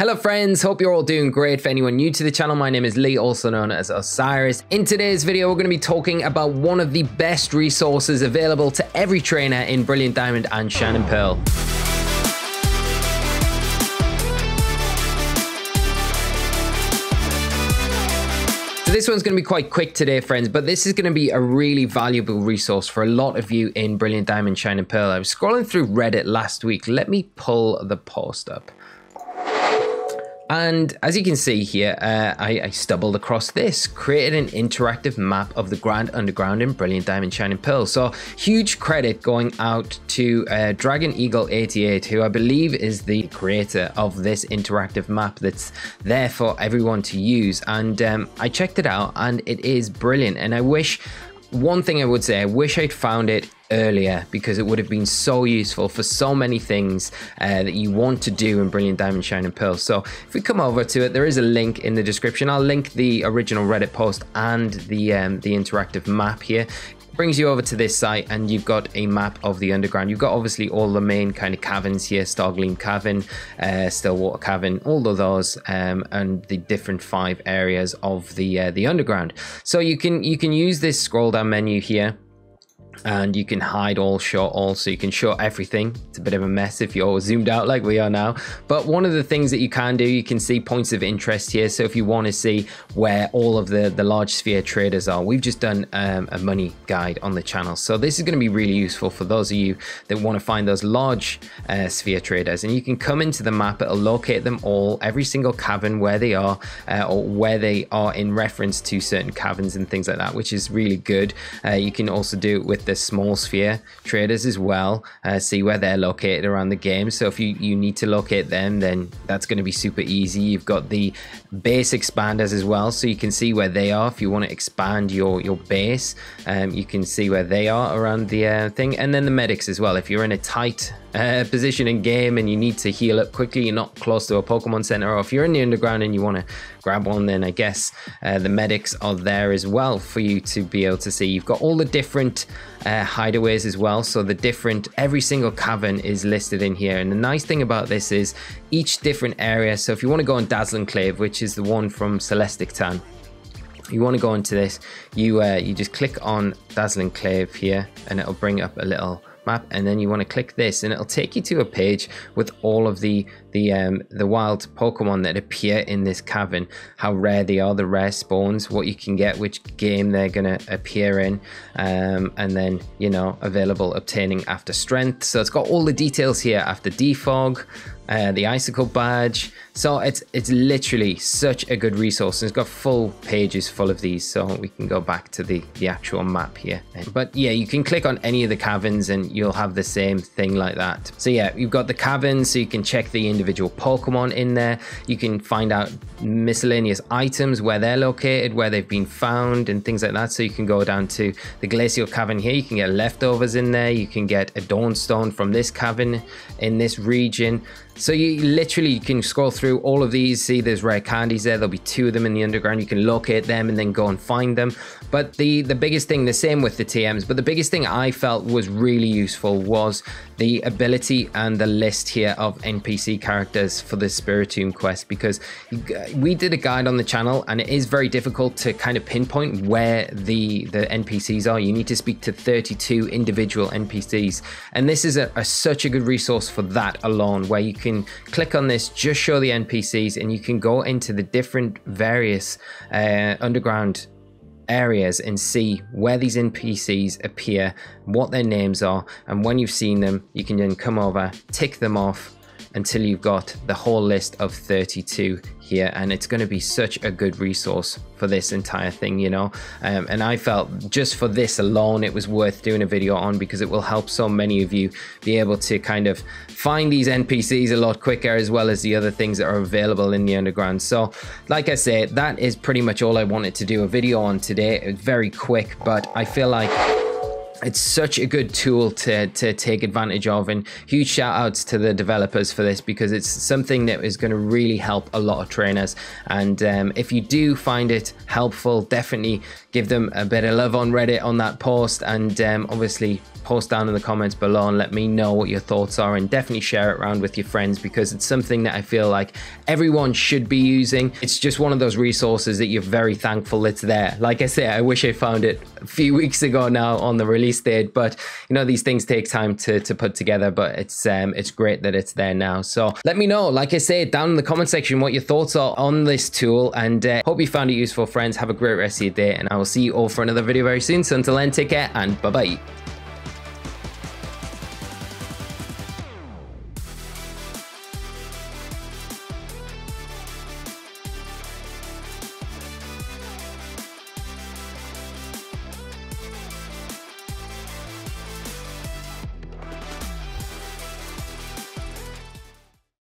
Hello friends, hope you're all doing great. For anyone new to the channel, my name is Lee, also known as Osirus. In today's video, we're going to be talking about one of the best resources available to every trainer in Brilliant Diamond and Shining Pearl. So this one's going to be quite quick today, friends, but this is going to be a really valuable resource for a lot of you in Brilliant Diamond, Shining Pearl. I was scrolling through Reddit last week. Let me pull the post up. And as you can see here, uh, I, I, stumbled across this, created an interactive map of the Grand Underground in Brilliant Diamond Shining Pearl. So huge credit going out to uh, Dragon Eagle 88, who I believe is the creator of this interactive map that's there for everyone to use. And um, I checked it out and it is brilliant. And I wish, one thing I would say, I wish I'd found it earlier because it would have been so useful for so many things uh, that you want to do in Brilliant Diamond Shining Pearl. So if we come over to it, there is a link in the description. I'll link the original Reddit post and the um, the interactive map here brings you over to this site and you've got a map of the underground. You've got obviously all the main kind of caverns here, Stargleam Cavern, uh, Stillwater Cavern, all of those, um, and the different five areas of the uh, the underground. So you can you can use this scroll down menu here and you can hide all show all so you can show everything. It's a bit of a mess if you're zoomed out like we are now. But one of the things that you can do you can see points of interest here. So if you want to see where all of the the large sphere traders are we've just done um, a money guide on the channel. So this is going to be really useful for those of you that want to find those large uh, sphere traders. And you can come into the map it'll locate them all every single cavern where they are uh, or where they are in reference to certain caverns and things like that which is really good. Uh, you can also do it with the small sphere traders as well, uh, see where they're located around the game. So if you, you need to locate them, then that's going to be super easy. You've got the base expanders as well, so you can see where they are. If you want to expand your, your base, um, you can see where they are around the uh, thing. And then the medics as well. If you're in a tight uh, position in game and you need to heal up quickly, you're not close to a Pokemon Center, or if you're in the underground and you want to grab one, then I guess uh, the medics are there as well for you to be able to see. You've got all the different uh, hideaways as well. So the different, every single cavern is listed in here. And the nice thing about this is each different area. So if you want to go on Dazzling Clave, which is the one from Celestic Town, you want to go into this, you uh, you just click on Dazzling Clave here and it'll bring up a little map and then you want to click this and it'll take you to a page with all of the the um the wild pokemon that appear in this cavern how rare they are the rare spawns what you can get which game they're gonna appear in um and then you know available obtaining after strength. So it's got all the details here after defog uh, the icicle badge. So it's it's literally such a good resource. And it's got full pages full of these. So we can go back to the, the actual map here. But yeah, you can click on any of the caverns and you'll have the same thing like that. So yeah, you've got the caverns so you can check the individual Pokemon in there. You can find out miscellaneous items, where they're located, where they've been found and things like that. So you can go down to the Glacial Cavern here. You can get leftovers in there. You can get a Dawnstone from this cavern in this region. So you literally can scroll through all of these, see there's rare candies there. There'll be two of them in the underground. You can locate them and then go and find them. But the, the biggest thing, the same with the TMs, but the biggest thing I felt was really useful was the ability and the list here of NPC characters for the Spiritomb quest because we did a guide on the channel and it is very difficult to kind of pinpoint where the, the NPCs are. You need to speak to 32 individual NPCs. And this is a, a such a good resource for that alone where you can click on this, just show the NPCs and you can go into the different various uh, underground areas and see where these NPCs appear, what their names are, and when you've seen them, you can then come over, tick them off, until you've got the whole list of 32 here and it's going to be such a good resource for this entire thing you know? Um, and I felt just for this alone it was worth doing a video on because it will help so many of you be able to kind of find these NPCs a lot quicker as well as the other things that are available in the underground. So like I say that is pretty much all I wanted to do a video on today. It's very quick but I feel like it's such a good tool to, to take advantage of and huge shout outs to the developers for this because it's something that is going to really help a lot of trainers and um, if you do find it helpful definitely give them a bit of love on reddit on that post and um, obviously post down in the comments below and let me know what your thoughts are and definitely share it around with your friends because it's something that I feel like everyone should be using. It's just one of those resources that you're very thankful it's there. Like I say, I wish I found it a few weeks ago now on the release date, but you know, these things take time to, to put together, but it's um, it's great that it's there now. So let me know, like I say, down in the comment section what your thoughts are on this tool and uh, hope you found it useful, friends. Have a great rest of your day and I will see you all for another video very soon. So until then, take care and bye-bye.